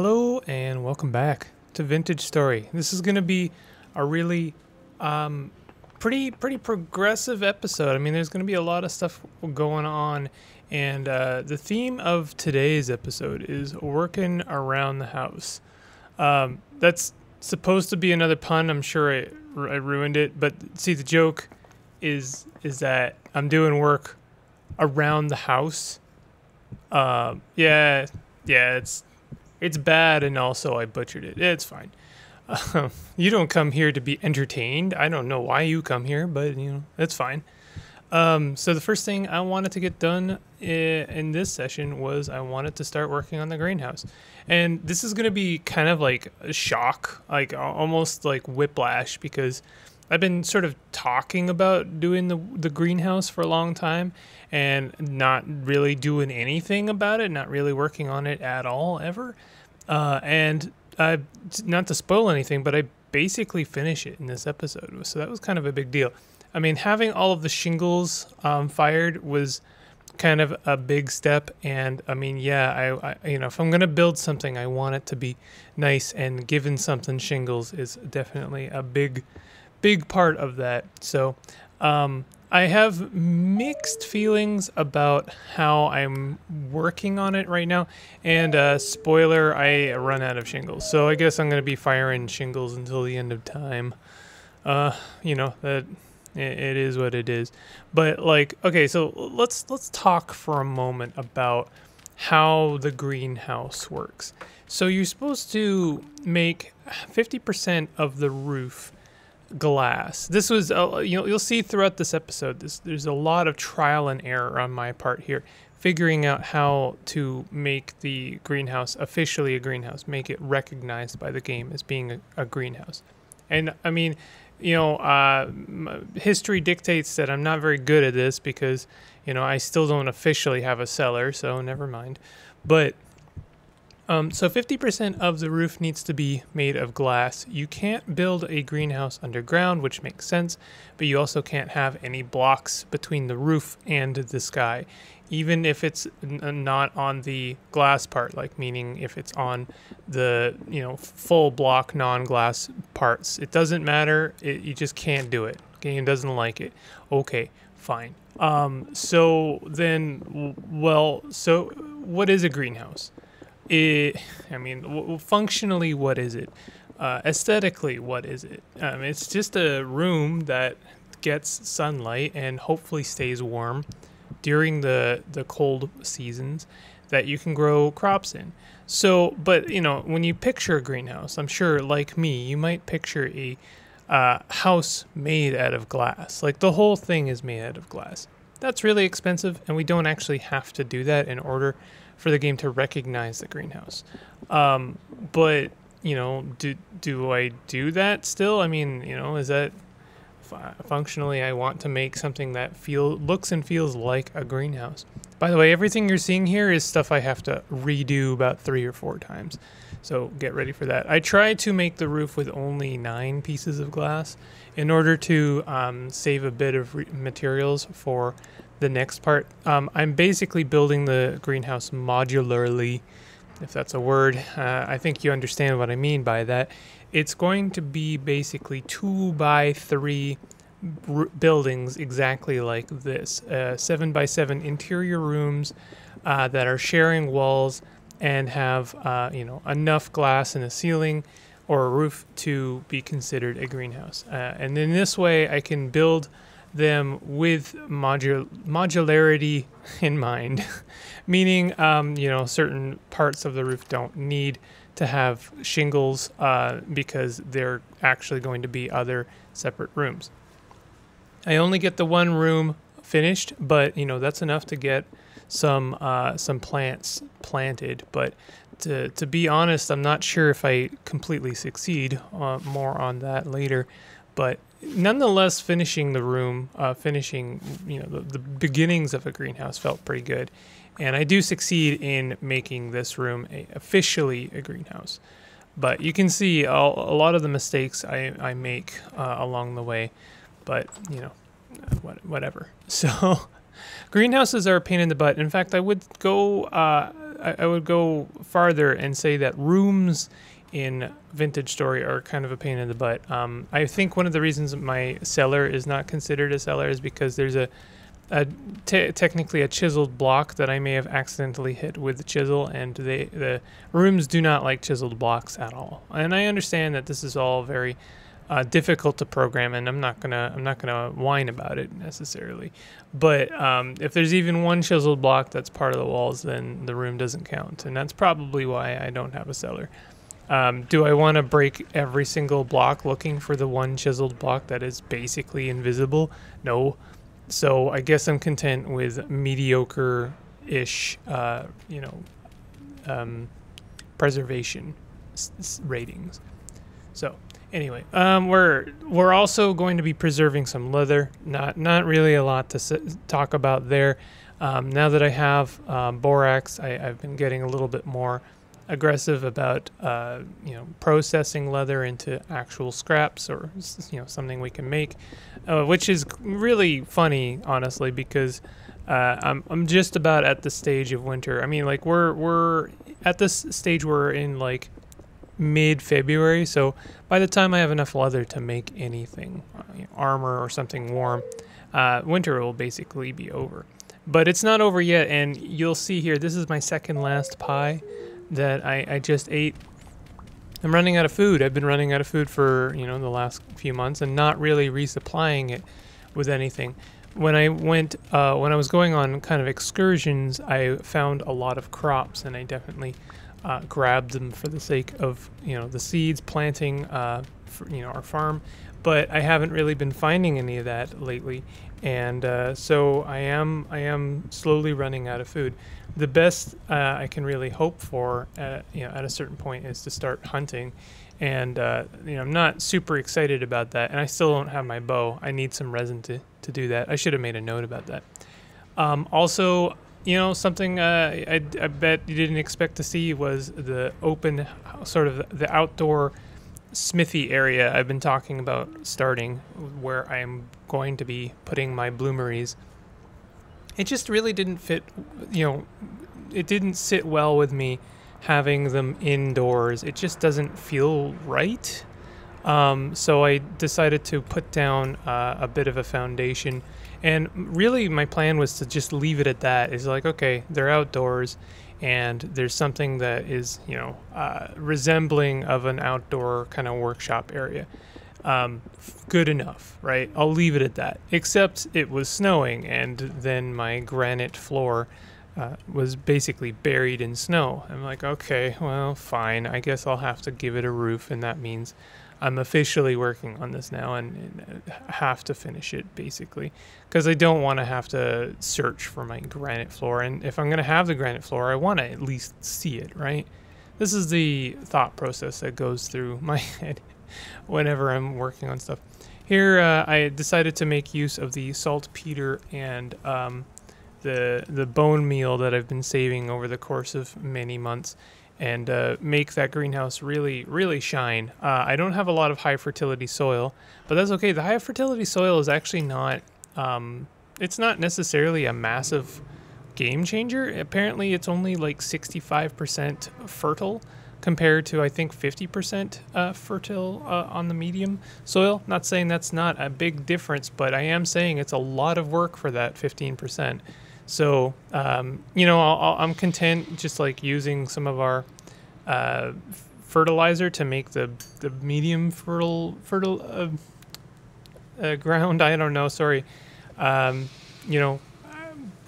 Hello and welcome back to Vintage Story. This is going to be a really um, pretty pretty progressive episode. I mean, there's going to be a lot of stuff going on, and uh, the theme of today's episode is working around the house. Um, that's supposed to be another pun. I'm sure I, I ruined it, but see, the joke is is that I'm doing work around the house. Um, yeah, yeah, it's it's bad, and also I butchered it. It's fine. Uh, you don't come here to be entertained. I don't know why you come here, but you know that's fine. Um, so the first thing I wanted to get done in this session was I wanted to start working on the greenhouse, and this is going to be kind of like a shock, like almost like whiplash, because I've been sort of talking about doing the the greenhouse for a long time, and not really doing anything about it, not really working on it at all ever, uh, and t- not to spoil anything, but I basically finish it in this episode, so that was kind of a big deal. I mean, having all of the shingles um, fired was kind of a big step, and I mean, yeah, I, I you know, if I'm gonna build something, I want it to be nice, and giving something shingles is definitely a big, big part of that. So, um, I have mixed feelings about how I'm working on it right now. And uh, spoiler, I run out of shingles. So I guess I'm going to be firing shingles until the end of time. Uh, you know that i it is what it is. But like, okay, so let's let's talk for a moment about how the greenhouse works. So you're supposed to make 50% of the roof glass. This was, uh, you know, you'll see throughout this episode. This there's a lot of trial and error on my part here, figuring out how to make the greenhouse officially a greenhouse, make it recognized by the game as being a, a greenhouse. And I mean, you know, uh, history dictates that I'm not very good at this because, you know, I still don't officially have a cellar, so never mind. But um, so 50% of the roof needs to be made of glass. You can't build a greenhouse underground, which makes sense, but you also can't have any blocks between the roof and the sky, even if it's n- not on the glass part, like meaning if it's on the you know full block non-glass parts. It doesn't matter. It, you just can't do it. Game doesn't like it. Okay, fine. Um, so then, well, so what is a greenhouse? It i mean w- functionally what is it? Uh, aesthetically what is it? Um, it's just a room that gets sunlight and hopefully stays warm during the the cold seasons that you can grow crops in. So but you know when you picture a greenhouse i'm sure like me you might picture a uh, house made out of glass. Like the whole thing is made out of glass. That's really expensive and we don't actually have to do that in order for the game to recognize the greenhouse. Um, but you know, do do I do that still? I mean, you know, is that functionally I want to make something that feel looks and feels like a greenhouse. By the way, everything you're seeing here is stuff I have to redo about three or four times. So get ready for that. I try to make the roof with only nine pieces of glass in order to um, save a bit of materials for the next part. Um, I'm basically building the greenhouse modularly, if that's a word. Uh, I think you understand what I mean by that. It's going to be basically two by three buildings exactly like this uh, seven by seven interior rooms uh, that are sharing walls and have uh, you know enough glass in a ceiling or a roof to be considered a greenhouse. Uh, and in this way, I can build them with modul- modularity in mind, meaning um, you know certain parts of the roof don't need to have shingles uh, because they're actually going to be other separate rooms. I only get the one room finished, but you know that's enough to get some uh, some plants planted. But to to be honest, I'm not sure if I completely succeed. Uh, more on that later. But nonetheless, finishing the room, uh, finishing you know the, the beginnings of a greenhouse felt pretty good, and I do succeed in making this room a, officially a greenhouse. But you can see a, a lot of the mistakes I, I make uh, along the way. But you know, uh, what, whatever. So greenhouses are a pain in the butt. In fact, I would go uh, I, I would go farther and say that rooms in Vintage Story are kind of a pain in the butt. Um, I think one of the reasons my cellar is not considered a cellar is because there's a, a te- technically a chiseled block that I may have accidentally hit with the chisel, and they, the rooms do not like chiseled blocks at all. And I understand that this is all very uh, difficult to program, and I'm not gonna I'm not gonna whine about it necessarily. But um, if there's even one chiseled block that's part of the walls, then the room doesn't count, and that's probably why I don't have a cellar. Um, do I want to break every single block looking for the one chiseled block that is basically invisible? No. So I guess I'm content with mediocre-ish, uh, you know, um, preservation ratings. So anyway, um, we're we're also going to be preserving some leather. Not not really a lot to talk about there. Um, now that I have um, borax, I, I've been getting a little bit more aggressive about uh, you know processing leather into actual scraps or you know something we can make, uh, which is really funny, honestly, because uh, I'm I'm just about at the stage of winter. I mean, like we're we're at this stage we're in like mid February, so by the time I have enough leather to make anything, you know, armor or something warm, uh, winter will basically be over. But it's not over yet, and you'll see here. This is my second last pie that I, I just ate. I'm running out of food. I've been running out of food for you know the last few months and not really resupplying it with anything. When I went, uh, when I was going on kind of excursions, I found a lot of crops, and I definitely uh, grabbed them for the sake of you know the seeds planting, uh, for, you know our farm. But I haven't really been finding any of that lately, and uh, so I am I am slowly running out of food the best uh, I can really hope for, at, you know, at a certain point, is to start hunting. And uh, you know, I'm not super excited about that, and I still don't have my bow. I need some resin to, to do that. I should have made a note about that. Um, also, you know, something uh, I, I bet you didn't expect to see was the open, sort of the outdoor smithy area I've been talking about starting, where I'm going to be putting my bloomeries. It just really didn't fit you know it didn't sit well with me having them indoors. It just doesn't feel right. Um, so i decided to put down uh, a bit of a foundation. And really my plan was to just leave it at that. Is like okay they're outdoors and there's something that is you know uh, resembling of an outdoor kind of workshop area um, good enough, right? I'll leave it at that. Except it was snowing, and then my granite floor uh, was basically buried in snow. I'm like, okay, well, fine. I guess I'll have to give it a roof, and that means I'm officially working on this now and, and have to finish it basically because I don't want to have to search for my granite floor. And if I'm going to have the granite floor, I want to at least see it, right? This is the thought process that goes through my head whenever I'm working on stuff. Here, uh, I decided to make use of the saltpeter and um, the the bone meal that I've been saving over the course of many months, and uh, make that greenhouse really, really shine. Uh, I don't have a lot of high fertility soil, but that's okay. The high fertility soil is actually not. Um, it's not necessarily a massive game changer. Apparently, it's only like 65% fertile compared to I think 50% uh, fertile uh, on the medium soil. Not saying that's not a big difference, but I am saying it's a lot of work for that 15%. So um, you know, i am content just like using some of our uh, fertilizer to make the the medium fertile fertile uh, uh, ground. I don't know. Sorry. Um, you know,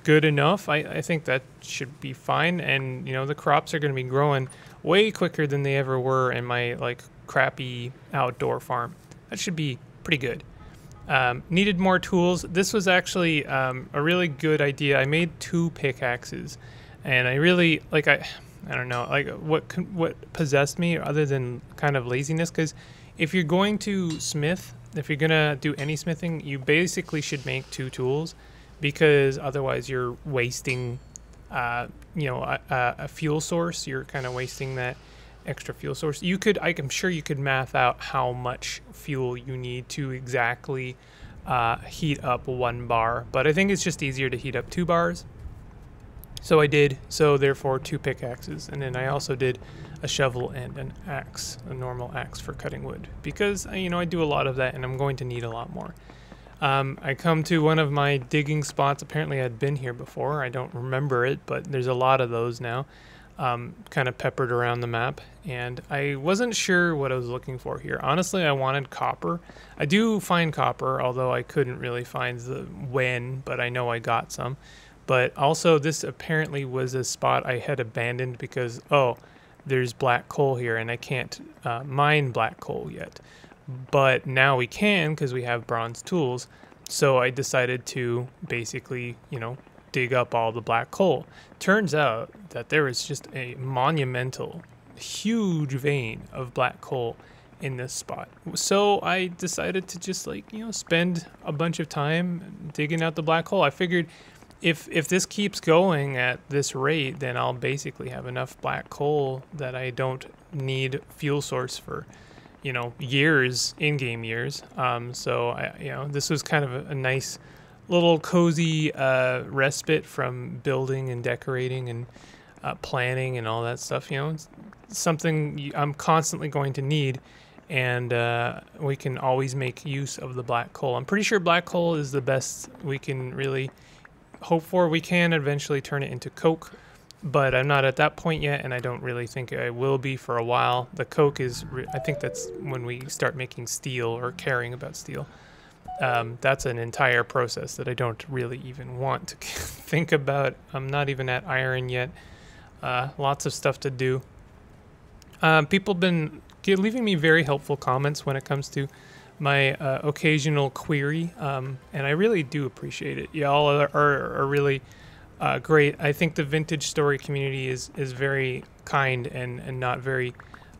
good enough. I, I think that should be fine. And you know, the crops are going to be growing way quicker than they ever were in my like crappy outdoor farm. That should be pretty good. Um, needed more tools. This was actually um, a really good idea. I made two pickaxes, and I really like I, I don't know like what what possessed me other than kind of laziness. Because if you're going to smith, if you're gonna do any smithing, you basically should make two tools, because otherwise you're wasting uh, you know a, a, fuel source you're kind of wasting that extra fuel source you could i'm sure you could math out how much fuel you need to exactly uh, heat up one bar but i think it's just easier to heat up two bars So I did. So therefore, two pickaxes, and then I also did a shovel and an axe, a normal axe for cutting wood, because uh, you know I do a lot of that, and I'm going to need a lot more. Um, I come to one of my digging spots. Apparently, I'd been here before. I don't remember it, but there's a lot of those now, um, kind of peppered around the map. And I wasn't sure what I was looking for here. Honestly, I wanted copper. I do find copper, although I couldn't really find the when, but I know I got some. But also, this apparently was a spot I had abandoned because, oh, there's black coal here and I can't uh, mine black coal yet but now we can because we have bronze tools. So I decided to basically, you know, dig up all the black coal. Turns out that there is just a monumental, huge vein of black coal in this spot. So I decided to just like, you know, spend a bunch of time digging out the black coal. I figured if if this keeps going at this rate, then I'll basically have enough black coal that I don't need fuel source for you know years in-game years. Um, so I, you know this was kind of a, a nice little cozy uh, respite from building and decorating and uh, planning and all that stuff you know? It's something i'm constantly going to need and uh, we can always make use of the black coal i'm pretty sure black coal is the best we can really hope for. We can eventually turn it into coke but I'm not at that point yet, and I don't really think I will be for a while. The coke is, I think that's when we start making steel or caring about steel. Um, that's an entire process that I don't really even want to think about. I'm not even at iron yet. Uh, lots of stuff to do. Um, people have been leaving me very helpful comments when it comes to my uh, occasional query, um, and I really do appreciate it. Y'all are, are, are really uh, great. I think the vintage story community is is very kind and and not very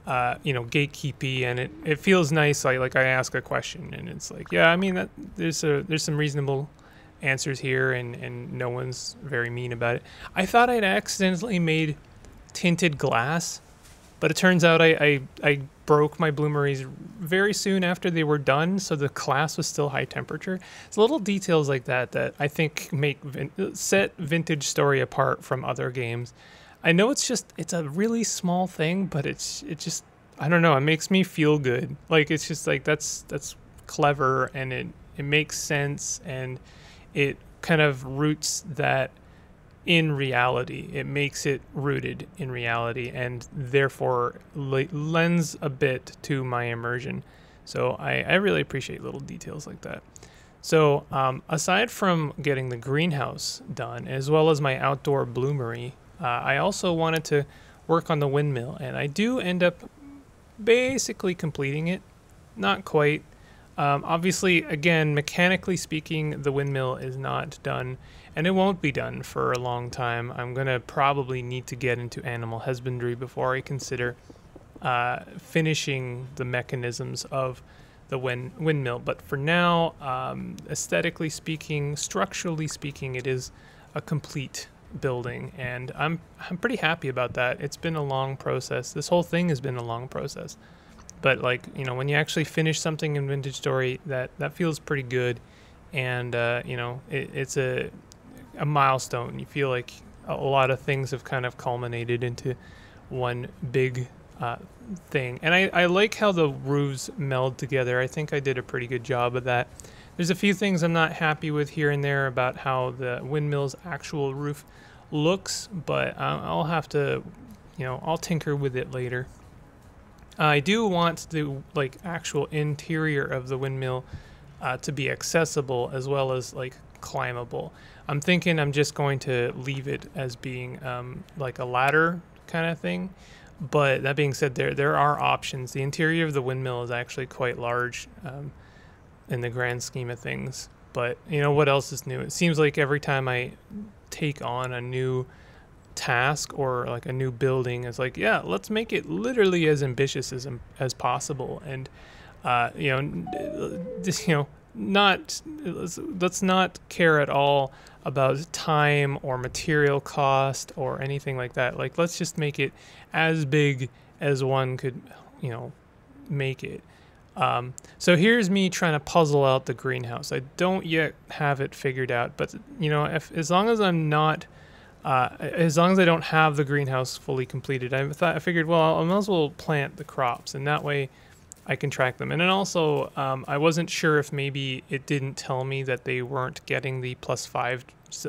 uh, you know gatekeepy, and it, it feels nice. Like like I ask a question and it's like yeah, I mean that there's a there's some reasonable answers here, and and no one's very mean about it. I thought I'd accidentally made tinted glass, but it turns out I I, I broke my bloomeries very soon after they were done, so the class was still high temperature. It's little details like that that I think make vin- set Vintage Story apart from other games. I know it's just it's a really small thing, but it's it just I don't know. It makes me feel good. Like it's just like that's that's clever and it it makes sense and it kind of roots that in reality. It makes it rooted in reality and therefore le- lends a bit to my immersion. So I, I really appreciate little details like that. So um, aside from getting the greenhouse done, as well as my outdoor bloomery, uh, I also wanted to work on the windmill, and I do end up basically completing it. Not quite. Um, obviously, again, mechanically speaking, the windmill is not done and it won't be done for a long time. I'm gonna probably need to get into animal husbandry before I consider uh, finishing the mechanisms of the wind windmill. But for now, um, aesthetically speaking, structurally speaking, it is a complete building, and I'm I'm pretty happy about that. It's been a long process. This whole thing has been a long process, but like you know, when you actually finish something in Vintage Story, that that feels pretty good, and uh, you know, it, it's a a milestone. You feel like a lot of things have kind of culminated into one big uh, thing. And I, I like how the roofs meld together. I think I did a pretty good job of that. There's a few things I'm not happy with here and there about how the windmill's actual roof looks, but I'll have to, you know, I'll tinker with it later. I do want the like actual interior of the windmill uh, to be accessible as well as like climbable. I'm thinking I'm just going to leave it as being um, like a ladder kind of thing. But that being said, there there are options. The interior of the windmill is actually quite large um, in the grand scheme of things. But you know what else is new? It seems like every time I take on a new task or like a new building, is like yeah, let's make it literally as ambitious as as possible. And uh, you know, just, you know, not let's, let's not care at all about time or material cost or anything like that. Like, let's just make it as big as one could, you know, make it. Um, so here's me trying to puzzle out the greenhouse. I don't yet have it figured out, but you know, if as long as I'm not uh, as long as I don't have the greenhouse fully completed, I thought I figured, well, I might as well plant the crops, and that way I can track them. And then also, um, I wasn't sure if maybe it didn't tell me that they weren't getting the plus five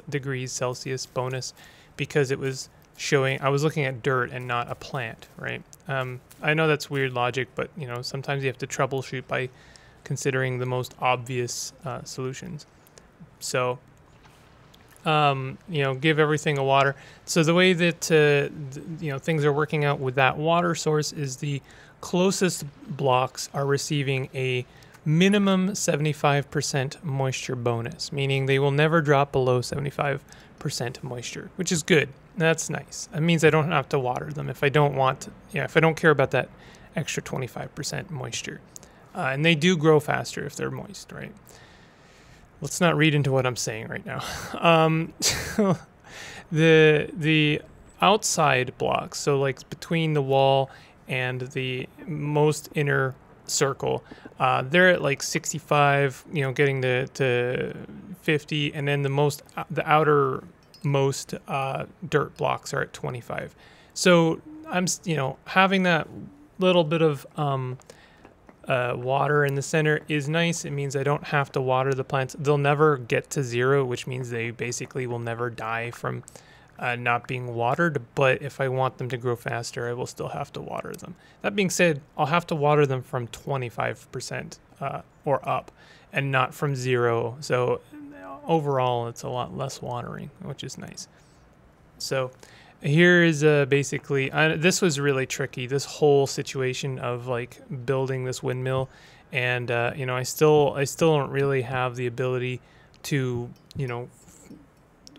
degrees Celsius bonus because it was showing I was looking at dirt and not a plant, right? Um, I know that's weird logic, but you know sometimes you have to troubleshoot by considering the most obvious uh, solutions. So um, you know, give everything a water. So the way that uh, th- you know things are working out with that water source is the closest blocks are receiving a minimum 75% moisture bonus, meaning they will never drop below 75% moisture, which is good. That's nice. That means I don't have to water them if I don't want, to, yeah, if I don't care about that extra 25% moisture. Uh, and they do grow faster if they're moist, right? Let's not read into what I'm saying right now. Um, the the outside blocks, so like between the wall and the most inner circle, uh, they're at like 65. You know, getting to to 50, and then the most uh, the outer most uh, dirt blocks are at 25. So I'm you know having that little bit of um, uh, water in the center is nice. It means I don't have to water the plants. They'll never get to zero, which means they basically will never die from uh, not being watered. But if I want them to grow faster, I will still have to water them. That being said, I'll have to water them from 25% uh, or up and not from zero. So overall, it's a lot less watering, which is nice. So here is uh, basically this was really tricky this whole situation of like building this windmill. And uh, you know i still i still don't really have the ability to you know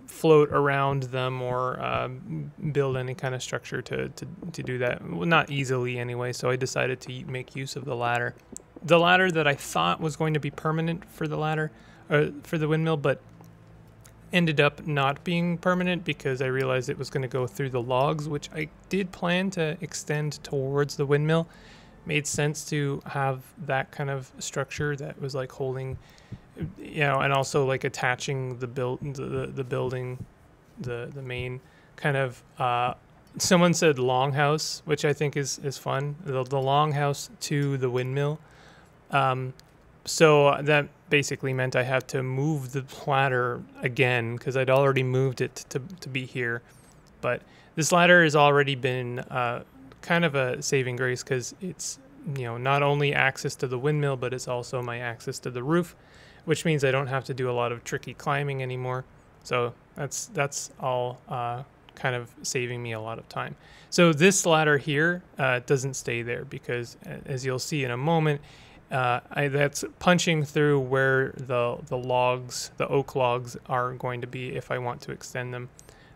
float around them or uh, build any kind of structure to, to, to do that. Well, not easily anyway so i decided to make use of the ladder. The ladder that i thought was going to be permanent for the ladder or uh, for the windmill but ended up not being permanent because I realized it was going to go through the logs, which I did plan to extend towards the windmill. Made sense to have that kind of structure that was like holding, you know, and also like attaching the build the, the building, the the main kind of. Uh, someone said longhouse, which I think is is fun. The, the longhouse to the windmill. Um, so that basically meant I had to move the ladder again because I'd already moved it to, to be here. But this ladder has already been uh, kind of a saving grace because it's you know not only access to the windmill but it's also my access to the roof, which means I don't have to do a lot of tricky climbing anymore. So that's that's all uh, kind of saving me a lot of time. So this ladder here uh, doesn't stay there because as you'll see in a moment, uh, I, that's punching through where the the logs, the oak logs, are going to be if I want to extend them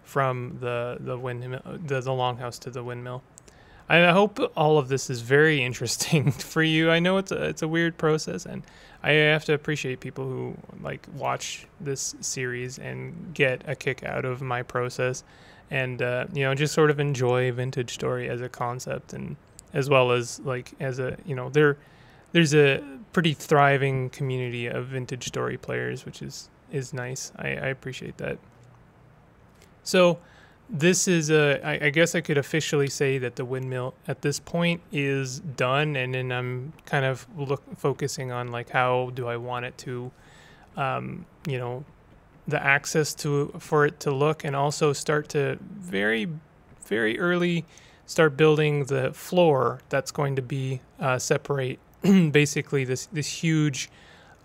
from the the windmill, the, the longhouse to the windmill. I hope all of this is very interesting for you. I know it's a it's a weird process, and I have to appreciate people who like watch this series and get a kick out of my process, and uh, you know just sort of enjoy vintage story as a concept, and as well as like as a you know they're there's a pretty thriving community of vintage story players, which is is nice. I, I appreciate that. So this is a I, I guess I could officially say that the windmill at this point is done, and then I'm kind of look focusing on like how do I want it to, um, you know, the access to for it to look, and also start to very very early start building the floor that's going to be uh, separate basically this this huge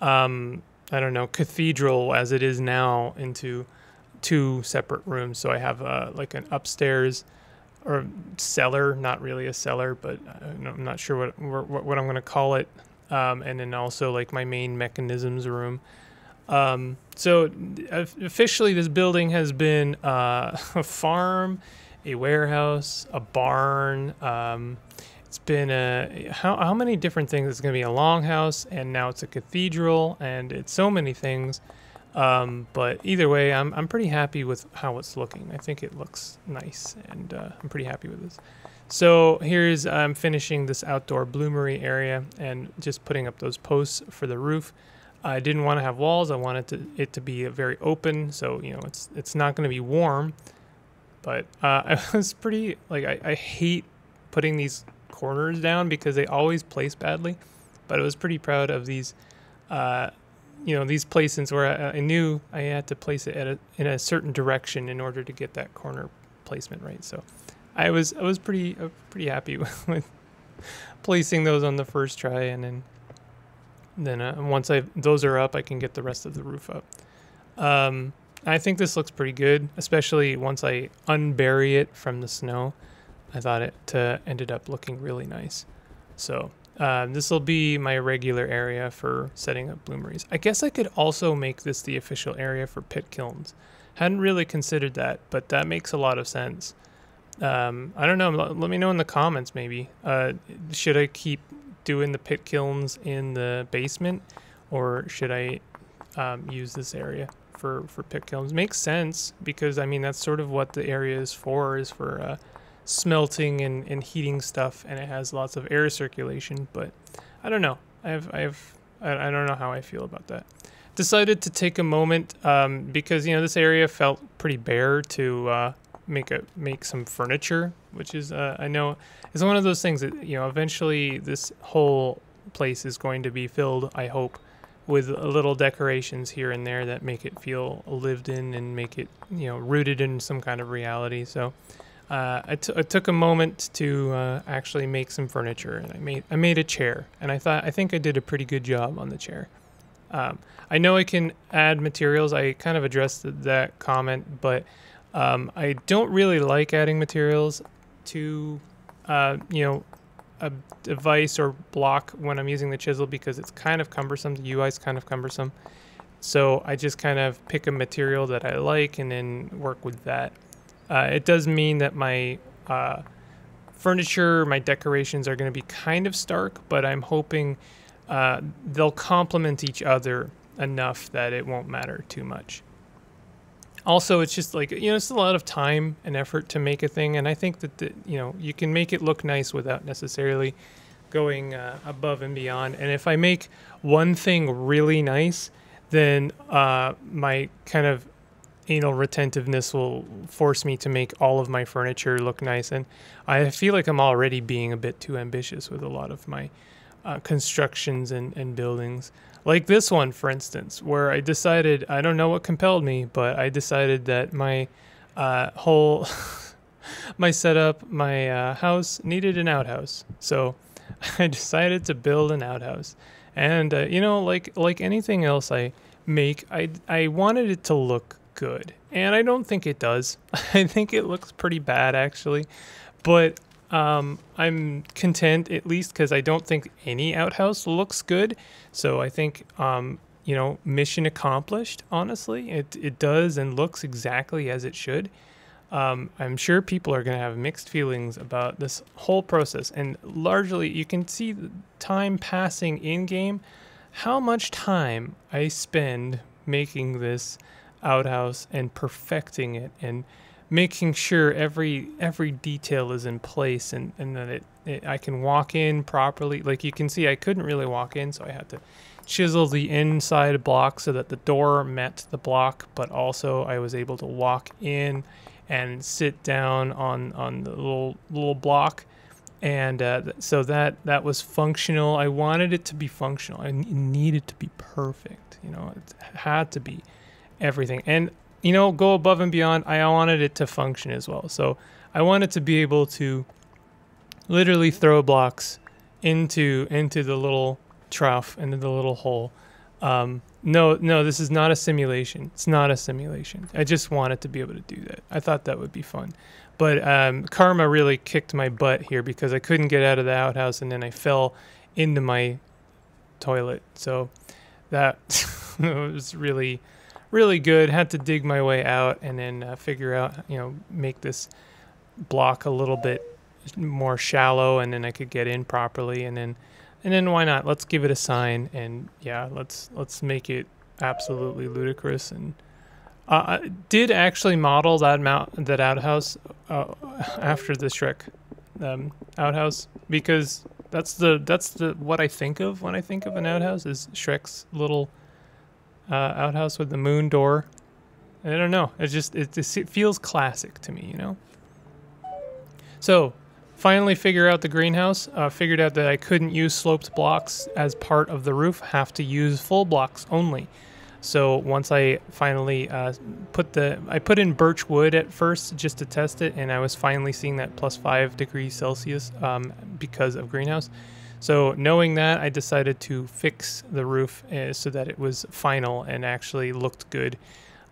um, I don't know cathedral as it is now into two separate rooms. So I have uh, like an upstairs or cellar, not really a cellar, but uh, I'm not sure what what, what I'm going to call it. Um, and then also like my main mechanisms room. Um, so officially, this building has been uh, a farm, a warehouse, a barn. Um, it's been a how how many different things? It's going to be a longhouse, and now it's a cathedral, and it's so many things. Um, but either way, I'm I'm pretty happy with how it's looking. I think it looks nice, and uh, I'm pretty happy with this. So here's I'm finishing this outdoor bloomery area and just putting up those posts for the roof. I didn't want to have walls. I wanted to, it to be very open, so you know it's it's not going to be warm, But uh, I was pretty like I, I hate putting these corners down because they always place badly. But I was pretty proud of these, uh, you know, these placements where I, I, knew I had to place it a, in a certain direction in order to get that corner placement right. So I was I was pretty uh, pretty happy with placing those on the first try, and then then uh, once I those are up, I can get the rest of the roof up. Um, I think this looks pretty good, especially once I unbury it from the snow. I thought it ended up looking really nice. So uh, this will be my regular area for setting up bloomeries. I guess I could also make this the official area for pit kilns. Hadn't really considered that, but that makes a lot of sense. Um, I don't know. Let me know in the comments. Maybe uh, should I keep doing the pit kilns in the basement, or should I um, use this area for for pit kilns? Makes sense because I mean that's sort of what the area is for. Is for uh, smelting and, and heating stuff, and it has lots of air circulation. But I don't know. I have I have I, I don't know how I feel about that. Decided to take a moment um, because you know this area felt pretty bare to uh, make a make some furniture, which is uh, I know is one of those things that you know eventually this whole place is going to be filled. I hope with little decorations here and there that make it feel lived in and make it you know rooted in some kind of reality. So uh, I, t- I took a moment to uh, actually make some furniture, and I made I made a chair, and I thought I think I did a pretty good job on the chair. Um, I know I can add materials. I kind of addressed that comment, but um, I don't really like adding materials to uh, you know a device or block when I'm using the chisel because it's kind of cumbersome. The UI is kind of cumbersome. So I just kind of pick a material that I like and then work with that. Uh, it does mean that my uh, furniture, my decorations are going to be kind of stark, but I'm hoping uh, they'll complement each other enough that it won't matter too much. Also, it's just like you know, it's a lot of time and effort to make a thing, and I think that the, you know you can make it look nice without necessarily going uh, above and beyond. And if I make one thing really nice, then uh, my kind of anal retentiveness will force me to make all of my furniture look nice. And I feel like I'm already being a bit too ambitious with a lot of my uh, constructions and, and buildings. Like this one, for instance, where I decided, I don't know what compelled me, but I decided that my uh, whole, my setup, my uh, house needed an outhouse. So I decided to build an outhouse. And, uh, you know, like, like anything else I make, I, I wanted it to look good. And I don't think it does. I think it looks pretty bad actually. But um, I'm content at least because I don't think any outhouse looks good. So I think um, you know mission accomplished. Honestly, it it does and looks exactly as it should. Um, I'm sure people are going to have mixed feelings about this whole process, and largely you can see time passing in game. How much time I spend making this outhouse and perfecting it and making sure every every detail is in place and, and that it, it, I can walk in properly. Like you can see, I couldn't really walk in, so I had to chisel the inside block so that the door met the block, but also I was able to walk in and sit down on on the little little block. And uh, so that that was functional. I wanted it to be functional. I needed to be perfect. You know, it had to be everything. And you know, go above and beyond. I wanted it to function as well. So I wanted to be able to literally throw blocks into into the little trough into the little hole. Um, no, no, this is not a simulation. It's not a simulation. I just wanted to be able to do that. I thought that would be fun. But um, karma really kicked my butt here because I couldn't get out of the outhouse and then I fell into my toilet. So that was really really good. Had to dig my way out and then uh, figure out, you know, make this block a little bit more shallow, and then I could get in properly. And then, and then why not? Let's give it a sign, and yeah, let's let's make it absolutely ludicrous. And uh, I did actually model that mount that outhouse uh, after the Shrek um, outhouse because that's the that's the what I think of when I think of an outhouse is Shrek's little uh, outhouse with the moon door. I don't know. It just it, it feels classic to me, you know. So finally figure out the greenhouse. Uh, figured out that I couldn't use sloped blocks as part of the roof. Have to use full blocks only. So once I finally uh, put the, I put in birch wood at first just to test it, and I was finally seeing that plus five degrees Celsius um, because of greenhouse. So knowing that, I decided to fix the roof uh, so that it was final and actually looked good.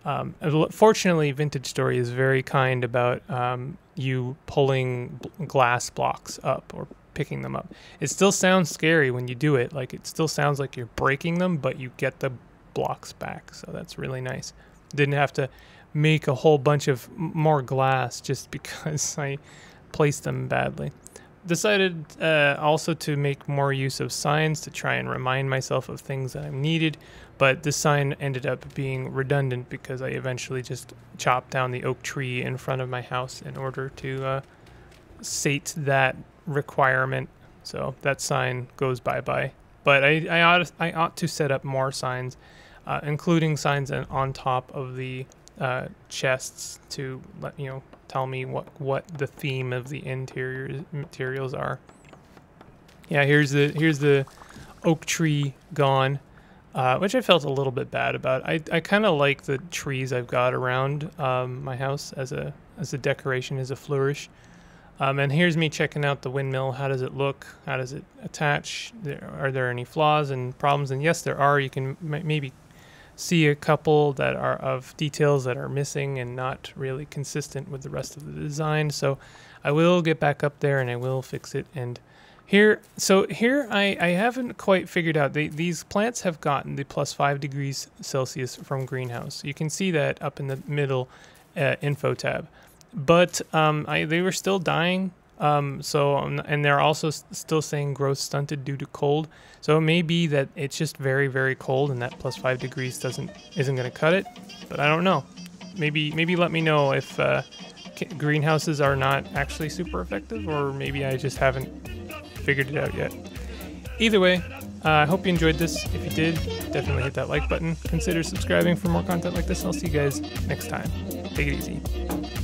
Um, fortunately, Vintage Story is very kind about um, you pulling glass blocks up or picking them up. It still sounds scary when you do it. Like it still sounds like you're breaking them, but you get the blocks back. So that's really nice. Didn't have to make a whole bunch of more glass just because I placed them badly. Decided uh, also to make more use of signs to try and remind myself of things that I needed, but this sign ended up being redundant because I eventually just chopped down the oak tree in front of my house in order to uh, sate that requirement. So that sign goes bye bye. But I, I, ought, I ought to set up more signs uh, including signs on top of the uh, chests to let you know tell me what what the theme of the interior materials are. Yeah, here's the here's the oak tree gone, uh, which I felt a little bit bad about. I, I kind of like the trees I've got around um, my house as a as a decoration, as a flourish. Um, and here's me checking out the windmill. How does it look? How does it attach? There, are there any flaws and problems? And yes, there are. You can maybe see a couple that are of details that are missing and not really consistent with the rest of the design. So I will get back up there and I will fix it. And here, so here I, I haven't quite figured out, they, these plants have gotten the plus five degrees Celsius from greenhouse. You can see that up in the middle uh, info tab. But um, I, they were still dying um, so, and they're also still saying growth stunted due to cold. So it may be that it's just very, very cold, and that plus five degrees doesn't isn't going to cut it. But I don't know. Maybe maybe let me know if uh, greenhouses are not actually super effective, or maybe I just haven't figured it out yet. Either way, uh, I hope you enjoyed this. If you did, definitely hit that like button. Consider subscribing for more content like this. I'll see you guys next time. Take it easy.